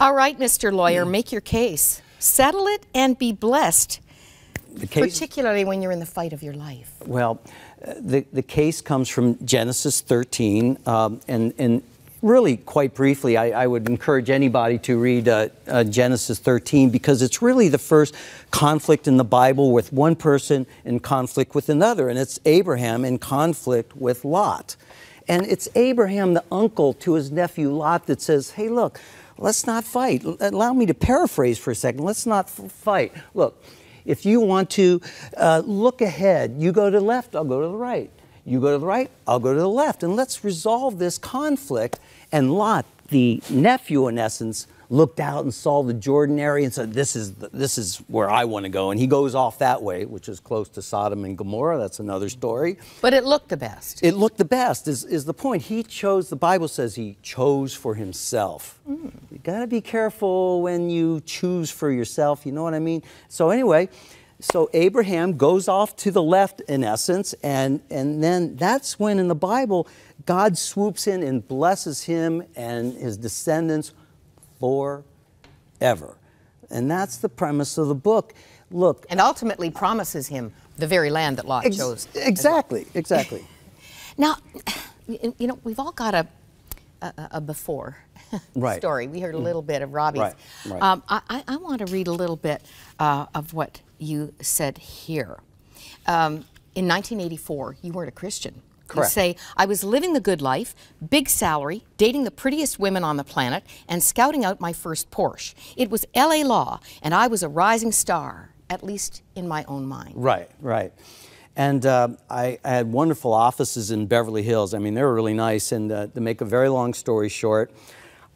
All right, Mr. Lawyer, make your case. Settle it and be blessed, The case, particularly when you're in the fight of your life. well, uh, the, the case comes from Genesis 13, um, and, and really, quite briefly, I, I would encourage anybody to read uh, uh, Genesis 13 because it's really the first conflict in the Bible with one person in conflict with another, and it's Abraham in conflict with Lot. And it's Abraham, the uncle to his nephew Lot, that says, Hey, look, let's not fight. Allow me to paraphrase for a second. Let's not fight. Look, if you want to uh, look ahead, you go to the left, I'll go to the right. You go to the right, I'll go to the left. And let's resolve this conflict. And Lot, the nephew in essence, looked out and saw the Jordan area and said, This is, the, this is where I want to go. And he goes off that way, which is close to Sodom and Gomorrah. That's another story. But it looked the best. It looked the best, is, is the point. He chose, the Bible says he chose for himself. Hmm. You got to be careful when you choose for yourself, you know what I mean? So, anyway, so Abraham goes off to the left in essence, and, and then that's when in the Bible God swoops in and blesses him and his descendants forever. And that's the premise of the book. Look, and ultimately promises him the very land that Lot ex- chose. exactly, exactly. Now, you you know, we've all got a, a, a before Right. story. We heard a little bit of Robbie's. Right, right. Um, I, I- I want to read a little bit uh, of what you said here. Um, in 1984, you weren't a Christian. Correct. You say, I was living the good life, big salary, dating the prettiest women on the planet, and scouting out my first Porsche. It was LA law, and I was a rising star, at least in my own mind. Right, right. And uh, I, I had wonderful offices in Beverly Hills. I mean, they were really nice. And uh, to make a very long story short,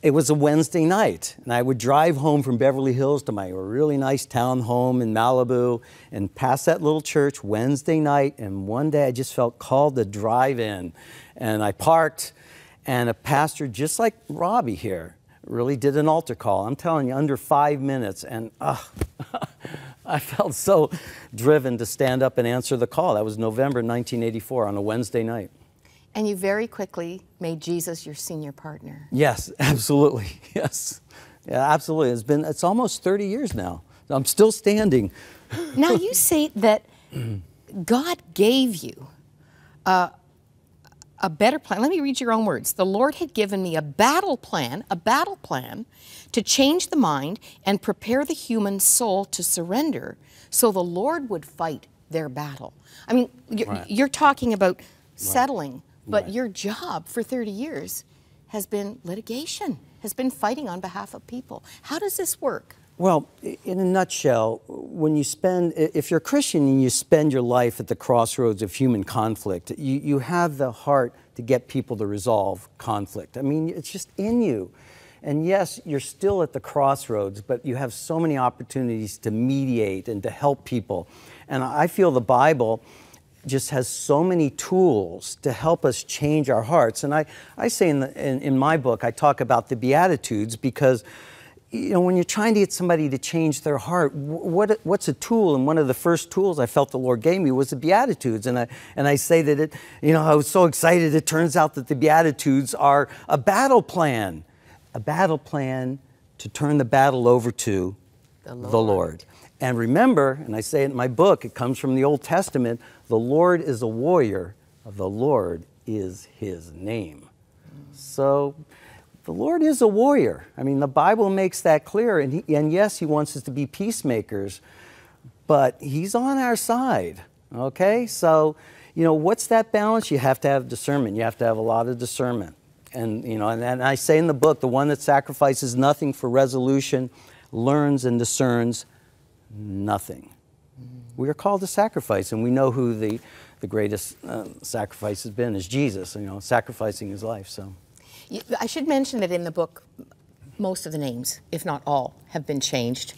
it was a Wednesday night, and I would drive home from Beverly Hills to my really nice town home in Malibu and pass that little church Wednesday night. And one day I just felt called to drive in. And I parked, and a pastor just like Robbie here really did an altar call. I'm telling you, under five minutes. And uh, I felt so driven to stand up and answer the call. That was November 1984 on a Wednesday night. And you very quickly made Jesus your senior partner. Yes, absolutely. Yes. Yeah, absolutely. It's been it's almost 30 years now. I'm still standing. Now you say that God gave you a, a better plan. Let me read your own words. The Lord had given me a battle plan, a battle plan to change the mind and prepare the human soul to surrender so the Lord would fight their battle. I mean, you're, Right. you're talking about settling, but Right. your job for 30 years has been litigation, has been fighting on behalf of people. How does this work? Well, in a nutshell, when you spend, if you're a Christian and you spend your life at the crossroads of human conflict, you, you have the heart to get people to resolve conflict. I mean, it's just in you. And yes, you're still at the crossroads, but you have so many opportunities to mediate and to help people. And I feel the Bible just has so many tools to help us change our hearts. And I, I say in, the, in, in my book, I talk about the Beatitudes because you know, when you're trying to get somebody to change their heart, what, what's a tool? And one of the first tools I felt the Lord gave me was the Beatitudes. And I, and I say that it, you know, I was so excited. It turns out that the Beatitudes are a battle plan, a battle plan to turn the battle over to The the Lord. And remember, and I say it in my book, it comes from the Old Testament the Lord is a warrior, the Lord is his name. So the Lord is a warrior. I mean, the Bible makes that clear. And, he, and yes, He wants us to be peacemakers, but He's on our side. Okay? So, you know, what's that balance? You have to have discernment. You have to have a lot of discernment. And, you know, and, and I say in the book, the one that sacrifices nothing for resolution learns and discerns nothing. We are called to sacrifice, and we know who the, the greatest uh, sacrifice has been is Jesus, you know, sacrificing his life. So. I should mention that in the book, most of the names, if not all, have been changed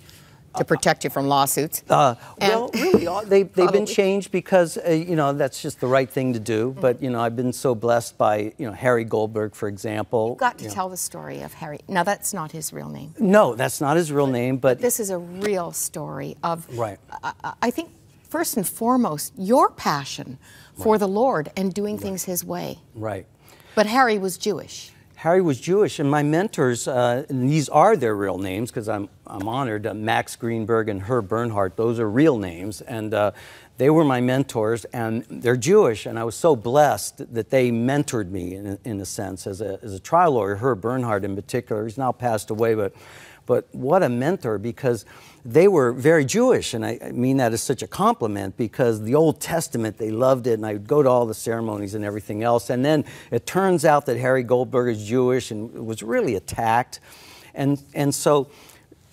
to protect you from lawsuits. Uh, well, really, they, they've been changed because, uh, you know, that's just the right thing to do. Mm-hmm. But, you know, I've been so blessed by, you know, Harry Goldberg, for example. You've got to know. tell the story of Harry. Now, that's not his real name. No, that's not his real name, but This is a real story of, Right. I, I- I think, first and foremost, your passion for the Lord and doing things his way. right. But Harry was Jewish. Harry was Jewish, and my mentors, uh, and these are their real names because I'm, I'm honored. Uh, Max Greenberg and Herb Bernhardt, those are real names. And uh, they were my mentors, and they're Jewish. And I was so blessed that they mentored me in, in a sense as a, as a trial lawyer. Herb Bernhardt, in particular, he's now passed away, but, but what a mentor because they were very Jewish, and I, mean that as such a compliment because the Old Testament, they loved it, and I would go to all the ceremonies and everything else. And then it turns out that Harry Goldberg is Jewish and was really attacked. And, and so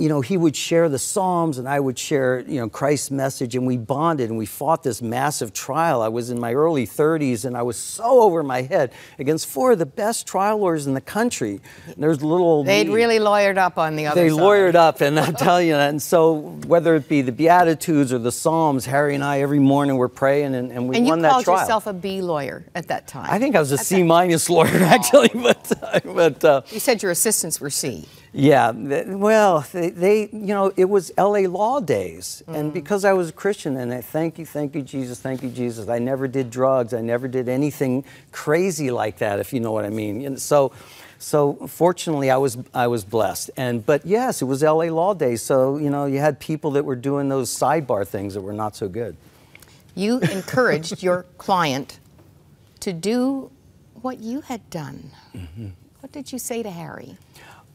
you know, he would share the Psalms and I would share, you know, Christ's message and we bonded and we fought this massive trial. I was in my early 30s and I was so over my head against four of the best trial lawyers in the country. And there's little old They'd me. really lawyered up on the other They side. lawyered up and I'll tell you, and so whether it be the Beatitudes or the Psalms, Harry and I every morning were praying and, and we And won that trial. And you called yourself a B lawyer at that time. I think I was a C minus lawyer actually, but, but uh, You said your assistants were C. Yeah, well, they, they, you know, it was LA Law days. And because I was a Christian, and I thank you, thank you, Jesus, thank you, Jesus, I never did drugs. I never did anything crazy like that, if you know what I mean. And so, so fortunately, I was, I was blessed. And, but yes, it was LA Law days. So, you know, you had people that were doing those sidebar things that were not so good. You encouraged your client to do what you had done. Mm-hmm. What did you say to Harry?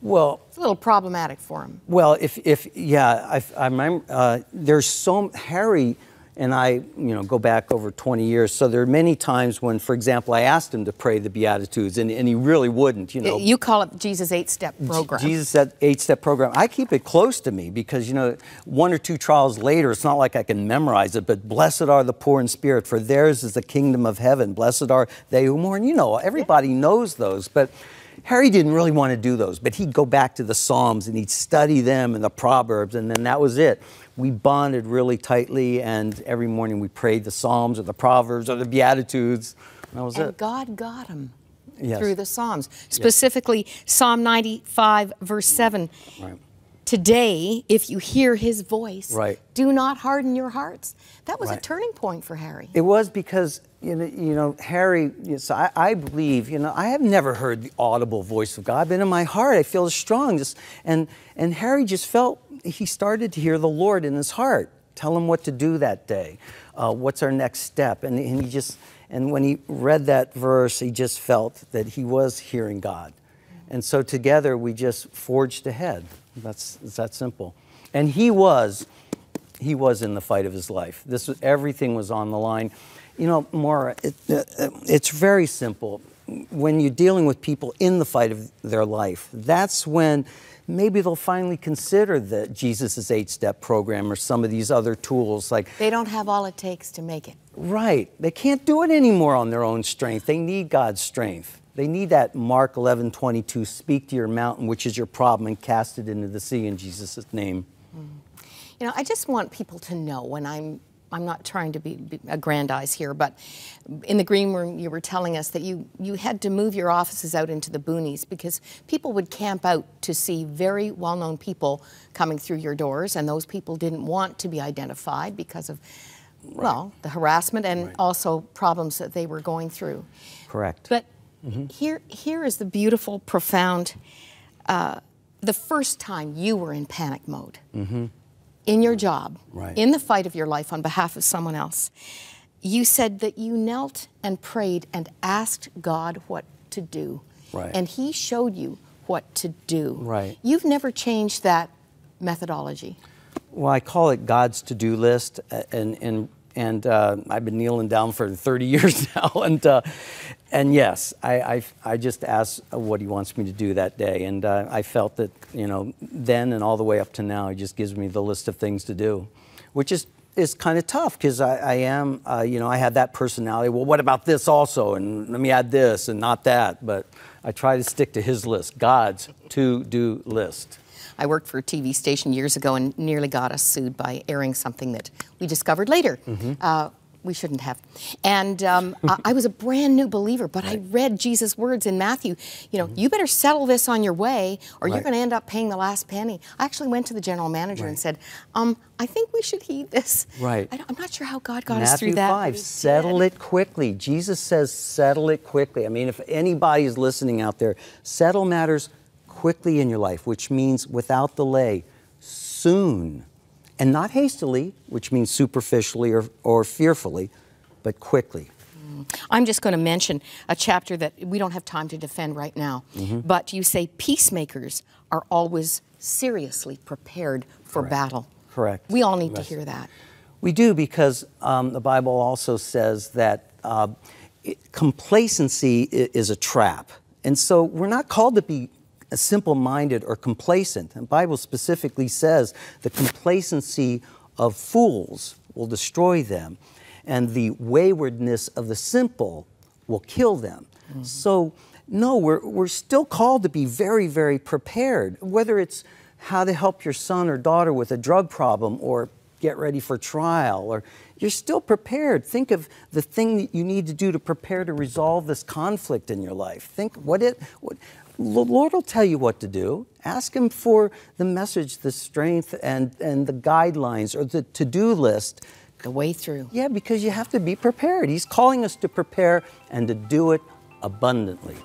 Well, It's a little problematic for him. Well, if, if yeah, I, I remember uh, there's so Harry and I, you know, go back over 20 years. So there are many times when, for example, I asked him to pray the Beatitudes, and, and he really wouldn't. You know, You call it Jesus' eight-step program. Jesus said eight-step program. I keep it close to me because you know, one or two trials later, it's not like I can memorize it. But blessed are the poor in spirit, for theirs is the kingdom of heaven. Blessed are they who mourn. You know, everybody knows those, but. Harry didn't really want to do those, but he'd go back to the Psalms and he'd study them and the Proverbs, and then that was it. We bonded really tightly, and every morning we prayed the Psalms or the Proverbs or the Beatitudes. That was and it. God got him Yes. through the Psalms. Specifically, Psalm 95, verse mm. 7. Right. Today, if you hear his voice, Right. do not harden your hearts. That was a turning point for Harry. It was because you know, you know Harry. Yes, I, I believe. You know, I have never heard the audible voice of God, but in my heart, I feel strong. Just and and Harry just felt he started to hear the Lord in his heart. Tell him what to do that day. Uh, what's our next step? And, and he just and when he read that verse, he just felt that he was hearing God. And so together we just forged ahead. That's it's that simple. And he was he was in the fight of his life. This was, everything was on the line. You know, Moira, it, uh, it's very simple. When you're dealing with people in the fight of their life, that's when maybe they'll finally consider the Jesus' eight-step program or some of these other tools like They don't have all it takes to make it. Right. They can't do it anymore on their own strength. They need God's strength. They need that Mark 11, 22, speak to your mountain, which is your problem, and cast it into the sea in Jesus' name. You know, I just want people to know when I'm I'm not trying to be, be aggrandize here, but in the green room you were telling us that you you had to move your offices out into the boonies because people would camp out to see very well-known people coming through your doors, and those people didn't want to be identified because of well the harassment and also problems that they were going through. Correct. But here, here is the beautiful, profound. Uh, the first time you were in panic mode in your job, Right. in the fight of your life on behalf of someone else, you said that you knelt and prayed and asked God what to do, Right. and He showed you what to do. Right. You've never changed that methodology. Well, I call it God's to-do list, uh, and and and uh, I've been kneeling down for 30 years now, and uh, and yes, I, I I just asked what He wants me to do that day, and uh, I felt that you know then and all the way up to now, He just gives me the list of things to do, which is is kind of tough because I, I am uh, you know I have that personality. Well, what about this also, and let me add this and not that, but I try to stick to His list, God's to-do list. I worked for a TV station years ago and nearly got us sued by airing something that we discovered later. Uh, we shouldn't have. And um, I, I was a brand new believer, but I read Jesus' words in Matthew. You know, you better settle this on your way, or you're going to end up paying the last penny. I actually went to the general manager and said, um, "I think we should heed this." Right. I, I'm not sure how God got us through that. but 5, settle it quickly. Jesus says, settle it quickly. I mean, if anybody is listening out there, settle matters quickly in your life, which means without delay, soon. And not hastily, which means superficially or, or fearfully, but quickly. I'm just going to mention a chapter that we don't have time to defend right now. Mm-hmm. But you say peacemakers are always seriously prepared for battle. Correct. We all need to hear that. We do because um, the Bible also says that uh, it- complacency is a trap. And so we're not called to be simple minded or complacent. The Bible specifically says the complacency of fools will destroy them, and the waywardness of the simple will kill them. Mm-hmm. So, no, we're, we're still called to be very, very prepared, whether it's how to help your son or daughter with a drug problem or get ready for trial or you're still prepared think of the thing that you need to do to prepare to resolve this conflict in your life think what it what the lord will tell you what to do. Ask him for the message the strength and and the guidelines or the to-do list. The way through. yeah because you have to be prepared. He's calling us to prepare and to do it abundantly